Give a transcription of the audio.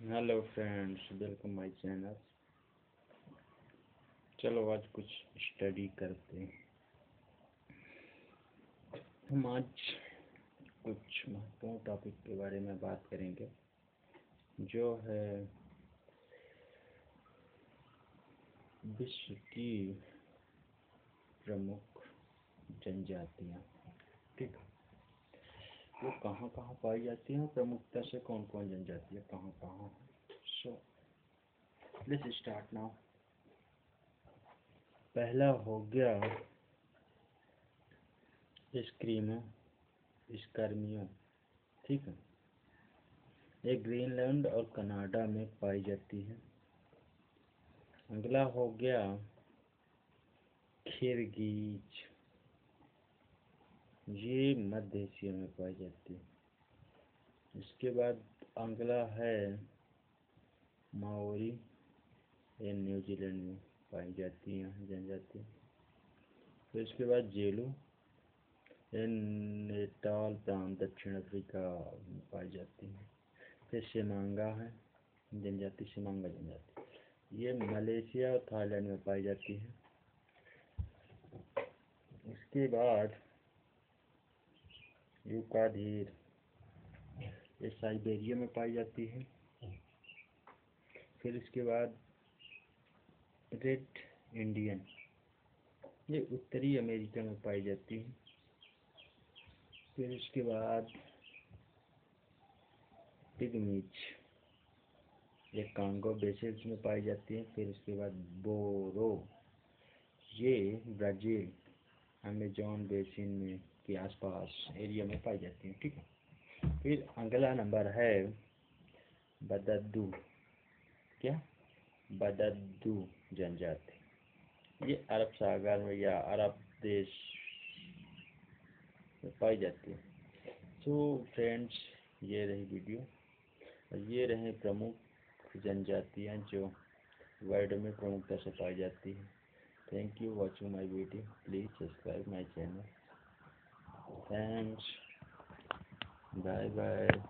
Hello friends welcome my channel चलो आज कुछ स्टडी करते हैं। हम आज कुछ महत्वपूर्ण टॉपिक के बारे में बात करेंगे, जो है विश्व की प्रमुख जनजातियाँ। ठीक है? वो कहाँ कहाँ पाई जाती हैं प्रमुखता से कौन कौन जनजातियाँ कहाँ कहाँ? सो लेट्स स्टार्ट नाउ पहला हो गया स्क्रीमो स्कर्मियो ठीक है? ये ग्रीनलैंड और कनाडा में पाई जाती है। अगला हो गया खिरगीज। ये मध्य एशिया में पाई जाती है। इसके बाद अगला है माओरी, ये न्यूजीलैंड में पाई जाती है जनजाति। फिर इसके बाद जेलू, ये नेटाल प्रांत, दक्षिण अफ्रीका में पाई जाती है। फिर शिमांगा है, जनजाति शिमांगा जनजाति। ये मलेशिया और थाईलैंड में पाई जाती है। इसके बाद यूकाधीर। ये साइबेरिया में पाई जाती है। फिर इसके बाद रेड इंडियन। ये उत्तरी अमेरिका में पाई जाती है। फिर इसके बाद पिगमीच। ये कांगो बेसिल्स में पाई जाती है। फिर इसके बाद बोरो। ये ब्राज़ील, अमेजोन बेसिन में के आसपास एरिया में पाई जाती हैं, ठीक है? फिर अगला नंबर है बदद्दू। क्या? बदद्दू जनजाति। ये अरब सागर में या अरब देश में पाई जाती है। तो फ्रेंड्स ये रही वीडियो ये रहे प्रमुख जनजातियाँ जो वर्ल्ड में प्रमुखता से पाई जाती है। Thank you watching my video please subscribe my channel Thanks. Bye bye.